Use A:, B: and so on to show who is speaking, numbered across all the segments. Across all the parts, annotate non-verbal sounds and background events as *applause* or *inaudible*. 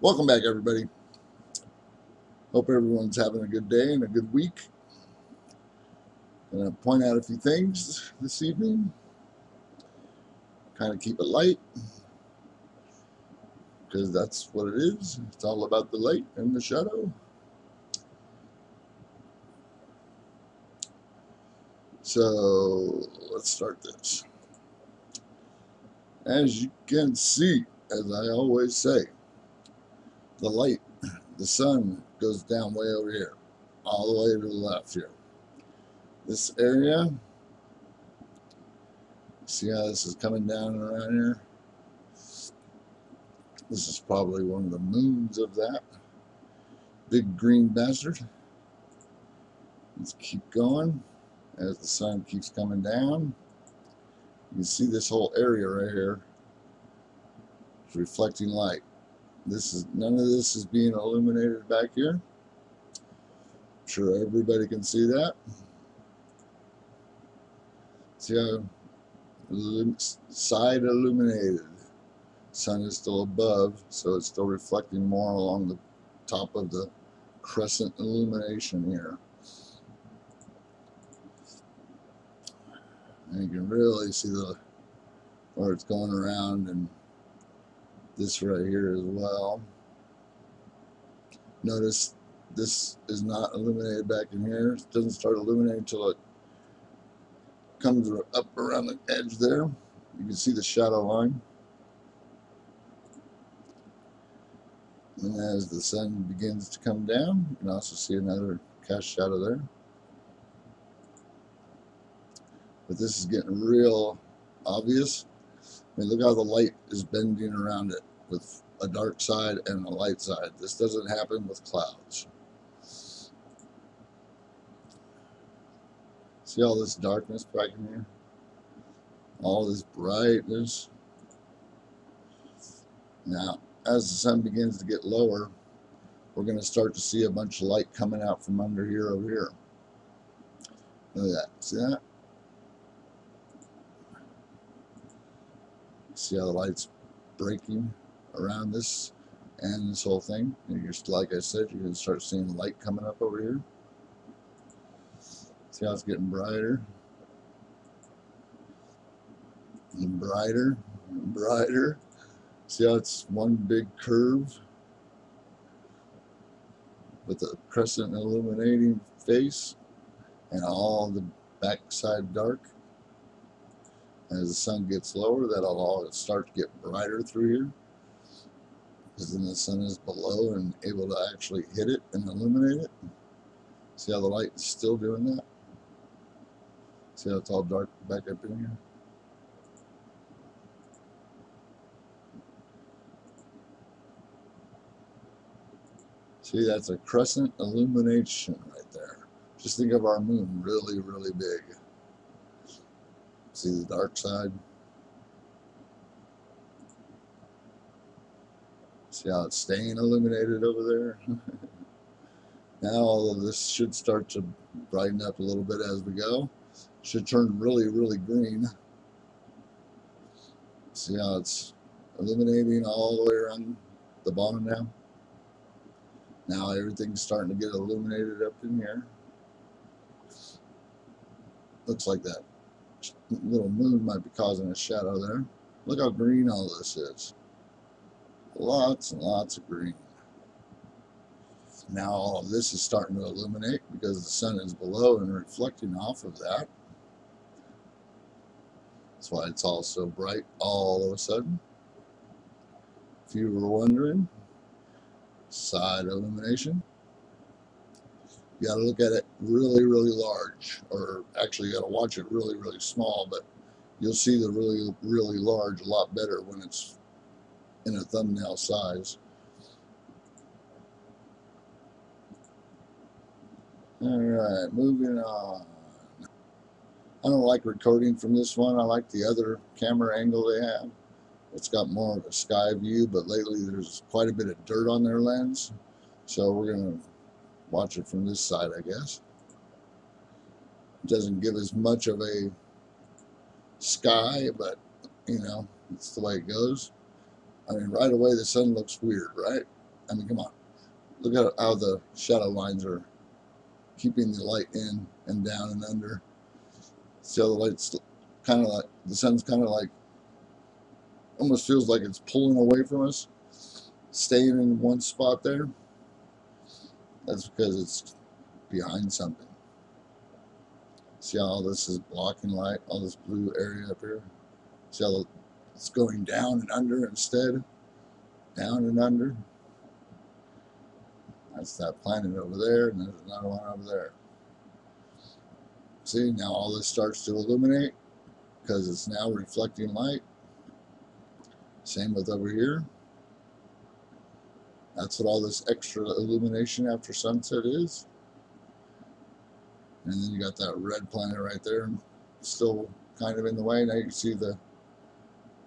A: Welcome back, everybody. Hope everyone's having a good day and a good week. Gonna point out a few things this evening. Kind of keep it light because that's what it is. It's all about the light and the shadow. So let's start this. As you can see, as I always say, the light, the sun goes down way over here, all the way to the left here. This area, see how this is coming down around here? This is probably one of the moons of that. Big green bastard. Let's keep going as the sun keeps coming down. You can see this whole area right here. It's reflecting light. This is none of this is being illuminated back here. I'm sure everybody can see that. See how side illuminated. Sun is still above, so it's still reflecting more along the top of the crescent illumination here. And you can really see the where it's going around and this right here as well. Notice this is not illuminated back in here. It doesn't start illuminating until it comes up around the edge there. You can see the shadow line. And as the sun begins to come down, you can also see another cast shadow there. But this is getting real obvious. Mean, look how the light is bending around it with a dark side and a light side. This doesn't happen with clouds. See all this darkness back in here? All this brightness. Now, as the sun begins to get lower, we're going to start to see a bunch of light coming out from under here over here. Look at that. See that? See how the light's breaking around this and this whole thing. And you're, like I said, you're going to start seeing light coming up over here. See how it's getting brighter and brighter and brighter. See how it's one big curve with a crescent illuminating face and all the backside dark. As the sun gets lower, that'll all start to get brighter through here because then the sun is below and able to actually hit it and illuminate it. See how the light is still doing that? See how it's all dark back up in here? See, that's a crescent illumination right there. Just think of our moon really, really big. See the dark side? See how it's staying illuminated over there? *laughs* now all of this should start to brighten up a little bit as we go. Should turn really, really green. See how it's illuminating all the way around the bottom now? Now everything's starting to get illuminated up in here. Looks like that little moon might be causing a shadow there. Look how green all this is. Lots and lots of green. Now all of this is starting to illuminate because the sun is below and reflecting off of that. That's why it's all so bright all of a sudden. If you were wondering, side illumination. You got to look at it really, really large, or actually you got to watch it really, really small, but you'll see the really, really large a lot better when it's in a thumbnail size. Alright, moving on. I don't like recording from this one. I like the other camera angle they have. It's got more of a sky view, but lately there's quite a bit of dirt on their lens. So we're going to watch it from this side, I guess. It doesn't give as much of a sky, but, you know, it's the way it goes. I mean, right away the sun looks weird, right? I mean, come on. Look at how the shadow lines are keeping the light in and down and under. See how the light's kind of like, the sun's kind of like, almost feels like it's pulling away from us, staying in one spot there. That's because it's behind something. See how all this is blocking light, all this blue area up here? See how it's going down and under instead? Down and under. That's that planet over there, and there's another one over there. See, now all this starts to illuminate because it's now reflecting light. Same with over here. That's what all this extra illumination after sunset is. And then you got that red planet right there, still kind of in the way. Now you can see the,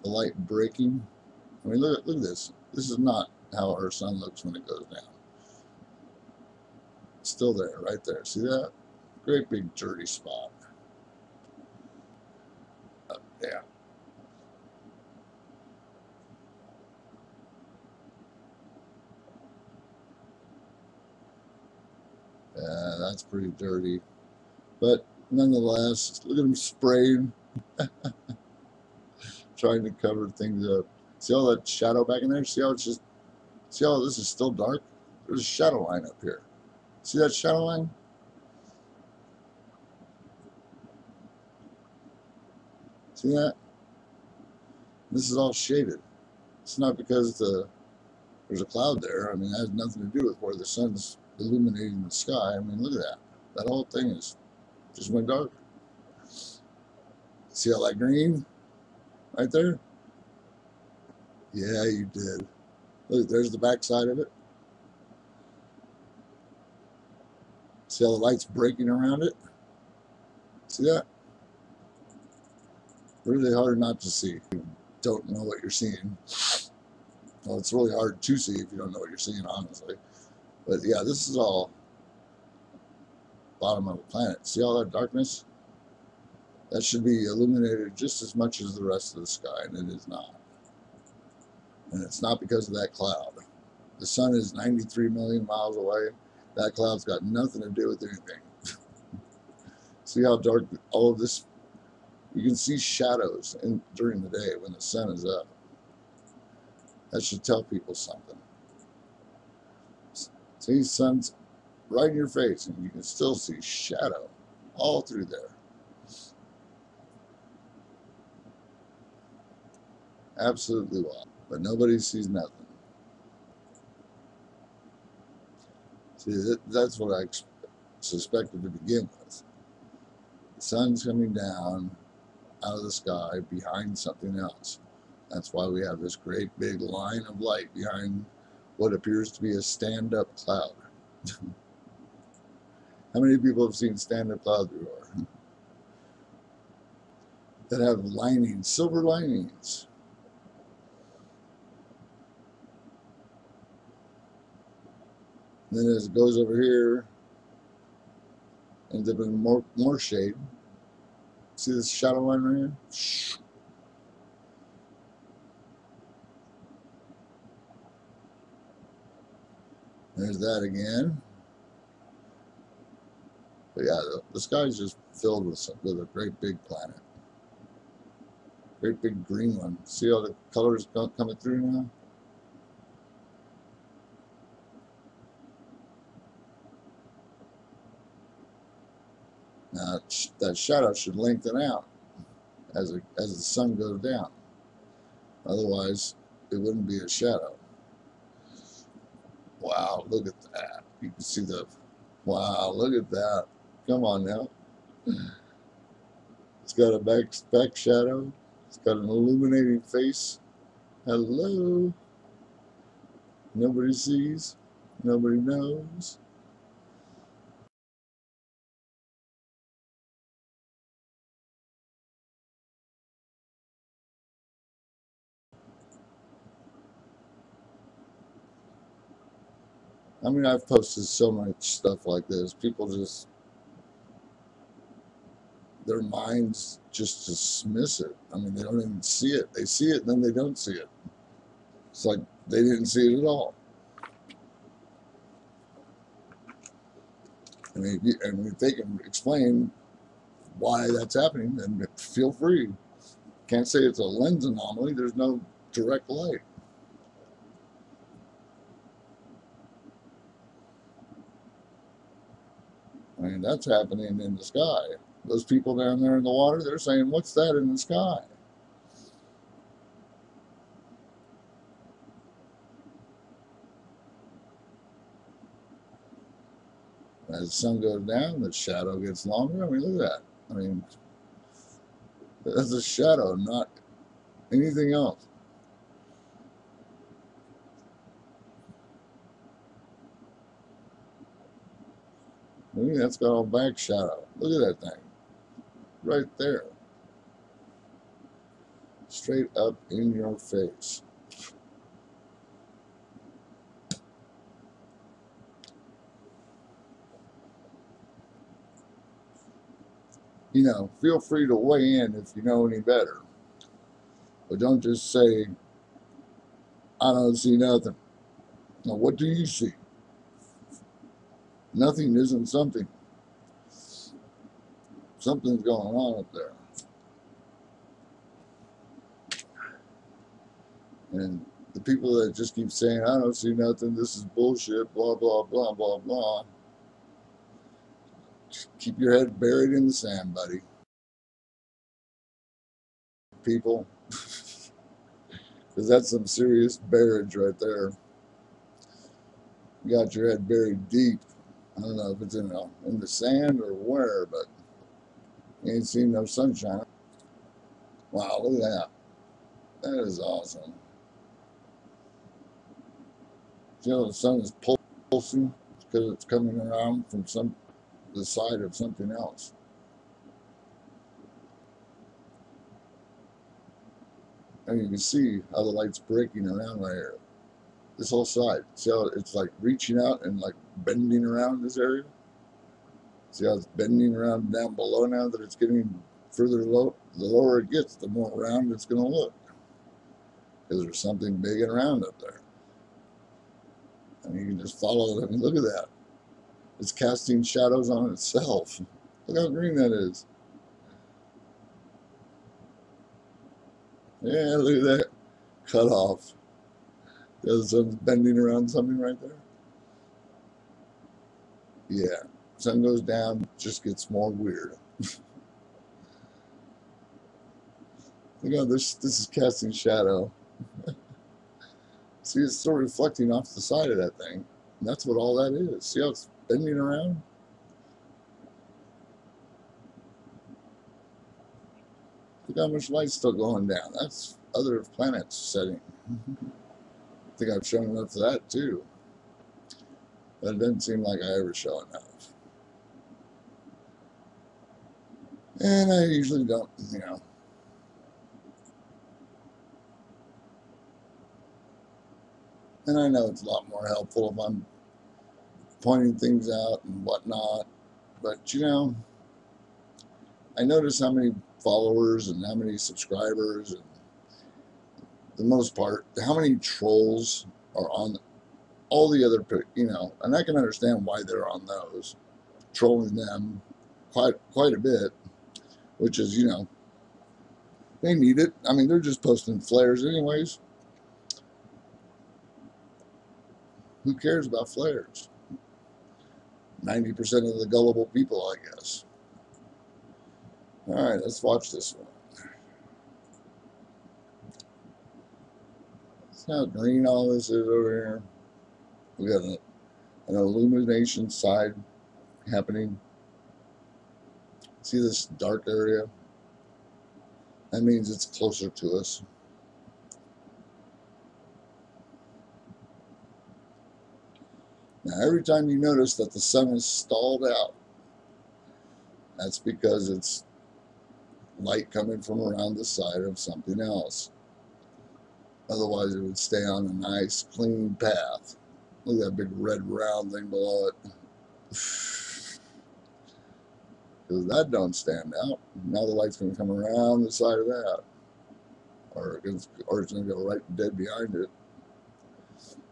A: the light breaking. I mean, look, look at this. This is not how our sun looks when it goes down. Still there, right there. See that? Great big dirty spot. Uh, yeah. Yeah, that's pretty dirty. But nonetheless, look at him spraying. *laughs* Trying to cover things up. See all that shadow back in there? See how it's just, see how this is still dark? There's a shadow line up here. See that shadow line? See that? This is all shaded. It's not because the there's a cloud there. I mean, that has nothing to do with where the sun's illuminating the sky. I mean, look at that. That whole thing is just went dark. See all that green right there? Yeah, you did. Look, there's the back side of it. See how the light's breaking around it? See that? Really hard not to see. You don't know what you're seeing. Well, it's really hard to see if you don't know what you're seeing, honestly. But yeah, this is all bottom of a planet. See all that darkness? That should be illuminated just as much as the rest of the sky, and it is not. And it's not because of that cloud. The sun is 93 million miles away. That cloud's got nothing to do with anything. *laughs* see how dark all of this, you can see shadows in, during the day when the sun is up. That should tell people something. See, sun's right in your face and you can still see shadow all through there. Absolutely wild. But nobody sees nothing. See, that, that's what I suspected to begin with. The sun's coming down out of the sky behind something else. That's why we have this great big line of light behind what appears to be a stand-up cloud. *laughs* How many people have seen stand-up cloud before? *laughs* that have linings, silver linings. then as it goes over here, ends up in more more shade. See this shadow line right here? There's that again. But yeah, the, the sky's just filled with some, with a great big planet. Great big green one. See how the colors coming through now? Now that shadow should lengthen out as, as the sun goes down. Otherwise, it wouldn't be a shadow. Wow, look at that. You can see the, wow, look at that. Come on now. It's got a back, back shadow. It's got an illuminating face. Hello. Nobody sees. Nobody knows. I mean, I've posted so much stuff like this. People just, their minds just dismiss it. I mean, they don't even see it. They see it, and then they don't see it. It's like they didn't see it at all. I mean, if you, and if they can explain why that's happening, then feel free. Can't say it's a lens anomaly. There's no direct light. I mean, that's happening in the sky. Those people down there in the water, they're saying, what's that in the sky? As the sun goes down, the shadow gets longer. I mean, look at that. I mean, that's a shadow, not anything else. Maybe that's got all back shadow. Look at that thing. Right there. Straight up in your face. You know, feel free to weigh in if you know any better. But don't just say, I don't see nothing. Now, what do you see? Nothing isn't something. Something's going on up there. And the people that just keep saying, I don't see nothing, this is bullshit, blah, blah, blah, blah, blah. Just keep your head buried in the sand, buddy. People. *laughs* Because that's some serious barrage right there. You got your head buried deep. I don't know if it's in the, in the sand or where, but you ain't seen no sunshine. Wow, look at that. That is awesome. You know, the sun is pulsing because it's coming around from some the side of something else. And you can see how the light's breaking around right here. This whole side. See how it's like reaching out and like bending around this area? See how it's bending around down below now that it's getting further low? The lower it gets, the more round it's going to look. Because there's something big and round up there. And you can just follow it. I mean, look at that. It's casting shadows on itself. *laughs* Look how green that is. Yeah, look at that. Cut off. Other sun's bending around something right there. Yeah. Sun goes down, just gets more weird. *laughs* Look at this this is casting shadow. *laughs* See, it's still reflecting off the side of that thing. And that's what all that is. See how it's bending around? Look how much light's still going down. That's other planets setting. *laughs* Think I've shown enough of that too. But it doesn't seem like I ever show enough. And I usually don't, you know. And I know it's a lot more helpful if I'm pointing things out and whatnot. But, you know, I notice how many followers and how many subscribers and the most part, how many trolls are on all the other, you know, and I can understand why they're on those, trolling them quite quite a bit, which is, you know, they need it. I mean, they're just posting flares anyways. Who cares about flares? 90% of the gullible people, I guess. All right, let's watch this one. See how green all this is over here? We got an, an illumination side happening. See this dark area? That means it's closer to us. Now, every time you notice that the sun is stalled out, that's because it's light coming from around the side of something else. Otherwise, it would stay on a nice, clean path. Look at that big red round thing below it. *sighs* Because that don't stand out. Now the light's going to come around the side of that. Or it's, or it's going to go right dead behind it.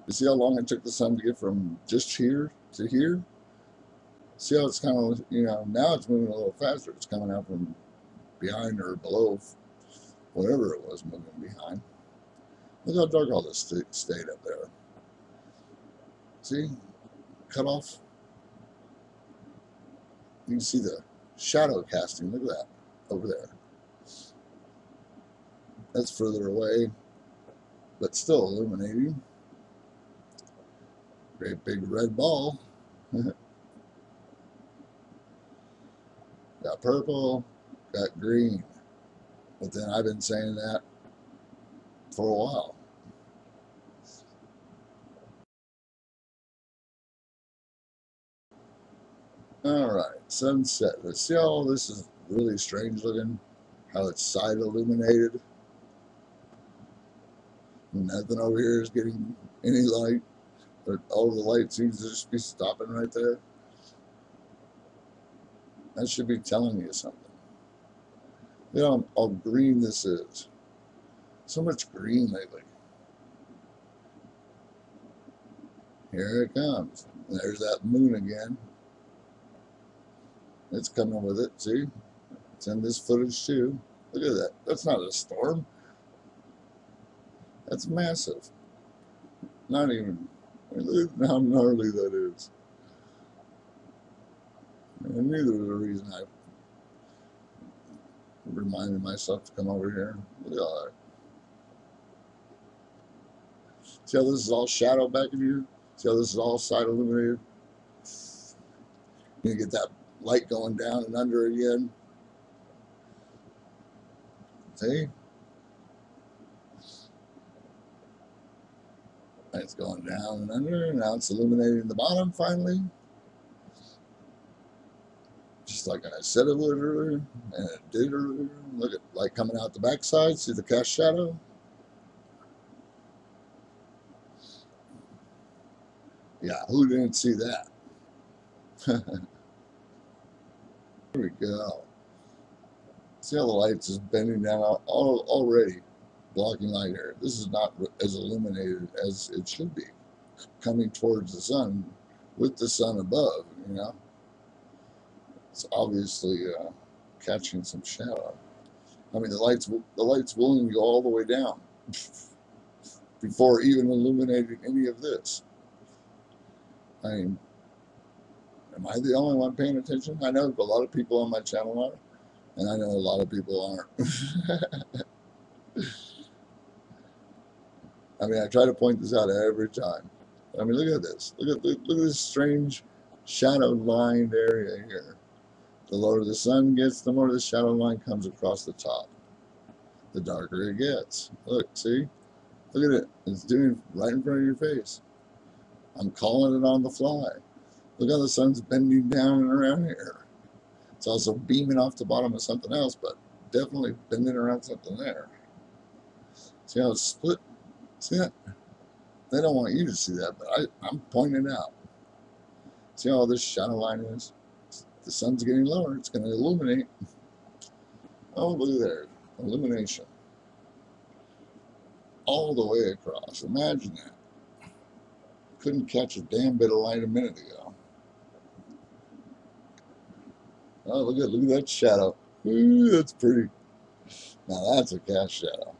A: You see how long it took the sun to get from just here to here? See how it's kind of, you know, now it's moving a little faster. It's coming out from behind or below whatever it was moving behind. Look how dark all this st stayed up there. See? Cut off. You can see the shadow casting. Look at that over there. That's further away, but still illuminating. Great big red ball. *laughs* got purple, got green. But then I've been saying that for a while. Alright, sunset. Let's see how this is really strange looking. How it's side illuminated. Nothing over here is getting any light. But all the light seems to just be stopping right there. That should be telling you something. Look how all green this is. So much green lately. Here it comes. There's that moon again. It's coming with it, see? It's in this footage too. Look at that. That's not a storm. That's massive. Not even, look how gnarly that is. And neither is the reason I reminded myself to come over here. Look at all that. See how this is all shadow back in here? See how this is all side illuminated? You get that light going down and under again. See? It's going down and under. Now it's illuminating the bottom finally just like I said it would earlier, and it did earlier. Look at light coming out the backside. See the cast shadow? Yeah, who didn't see that? *laughs* Here we go. See how the lights is bending down all, already, blocking light here. This is not as illuminated as it should be, coming towards the sun with the sun above, you know it's obviously uh, catching some shadow. I mean, the light's the light's willing to go all the way down *laughs* before even illuminating any of this. I mean, am I the only one paying attention? I know a lot of people on my channel are, and I know a lot of people aren't. *laughs* I mean, I try to point this out every time. I mean, look at this. Look at look, look at this strange shadow lined area here. The lower the sun gets, the more the shadow line comes across the top. The darker it gets. Look, see? Look at it. It's doing right in front of your face. I'm calling it on the fly. Look how the sun's bending down and around here. It's also beaming off the bottom of something else, but definitely bending around something there. See how it's split? See that? They don't want you to see that, but I, I'm pointing out. See how this shadow line is? the sun's getting lower, it's going to illuminate. Oh, look there, illumination. All the way across. Imagine that. Couldn't catch a damn bit of light a minute ago. Oh, look at look at that shadow. Ooh, that's pretty. Now that's a cast shadow.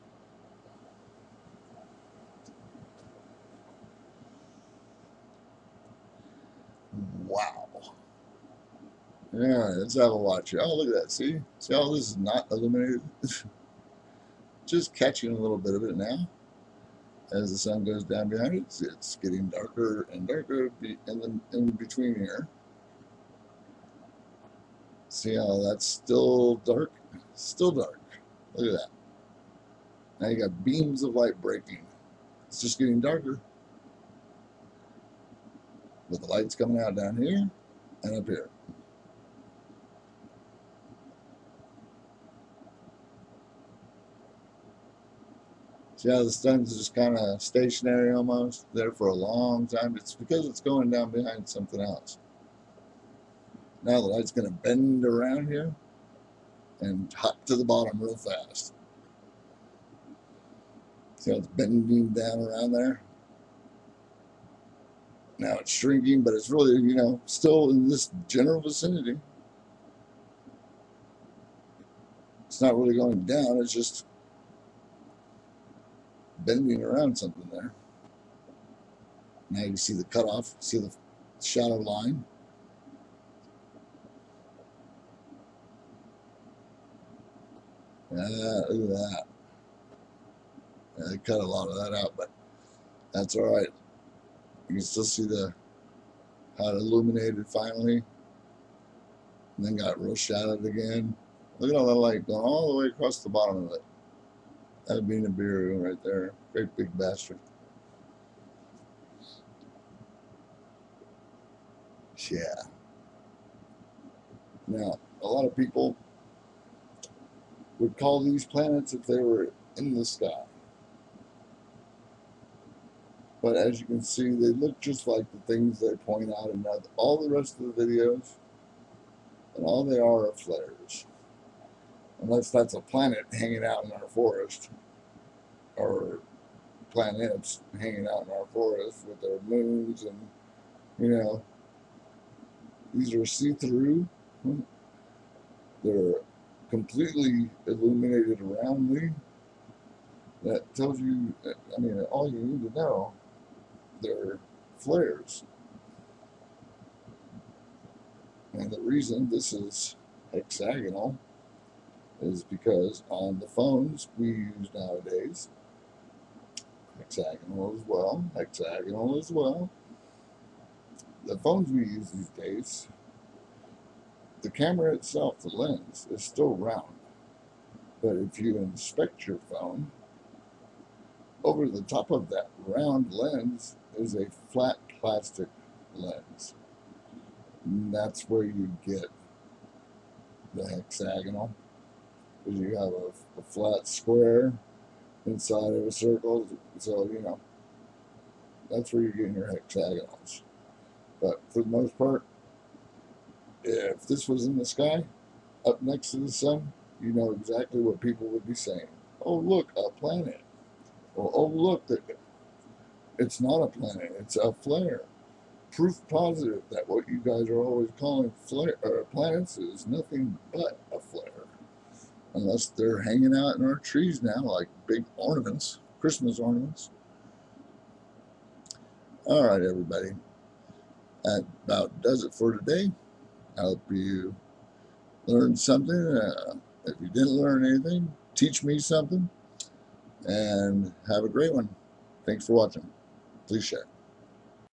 A: Wow. Alright, let's have a watch. Oh, look at that. See? See how this is not illuminated? *laughs* Just catching a little bit of it now. As the sun goes down behind it, it's, getting darker and darker in, the, in between here. See how that's still dark? Still dark. Look at that. Now you got beams of light breaking. It's just getting darker. With the lights coming out down here and up here. See how the sun's just kind of stationary almost, there for a long time? It's because it's going down behind something else. Now the light's going to bend around here and hop to the bottom real fast. See how it's bending down around there? Now it's shrinking, but it's really, you know, still in this general vicinity. It's not really going down, it's just bending around something there. Now you see the cutoff, see the shadow line. Yeah, look at that. Yeah, they cut a lot of that out, but that's all right. You can still see the how it illuminated finally. And then got real shadowed again. Look at all that light going all the way across the bottom of it. That'd be Nibiru right there. Great big bastard. Yeah. Now, a lot of people would call these planets if they were in the sky. But as you can see, they look just like the things they point out in all the rest of the videos. And all they are are flares. Unless that's a planet hanging out in our forest. Or planets hanging out in our forest with their moons and, you know, these are see-through. They're completely illuminated around me. That tells you, I mean, all you need to know, they're flares. And the reason this is hexagonal is because on the phones we use nowadays, hexagonal as well, hexagonal as well. The phones we use these days the camera itself, the lens, is still round. But if you inspect your phone, over the top of that round lens is a flat plastic lens. And that's where you get the hexagonal. Because you have a, a flat square inside of a circle. So, you know, that's where you're getting your hexagonals. But for the most part, if this was in the sky, up next to the sun, you know exactly what people would be saying. Oh, look, a planet. Or, oh, look, that it's not a planet, it's a flare. Proof positive that what you guys are always calling flare, or planets is nothing but a flare. Unless they're hanging out in our trees now like big ornaments, Christmas ornaments. All right, everybody. That about does it for today. I hope you learned something. Uh, if you didn't learn anything, teach me something. And have a great one. Thanks for watching. Please share.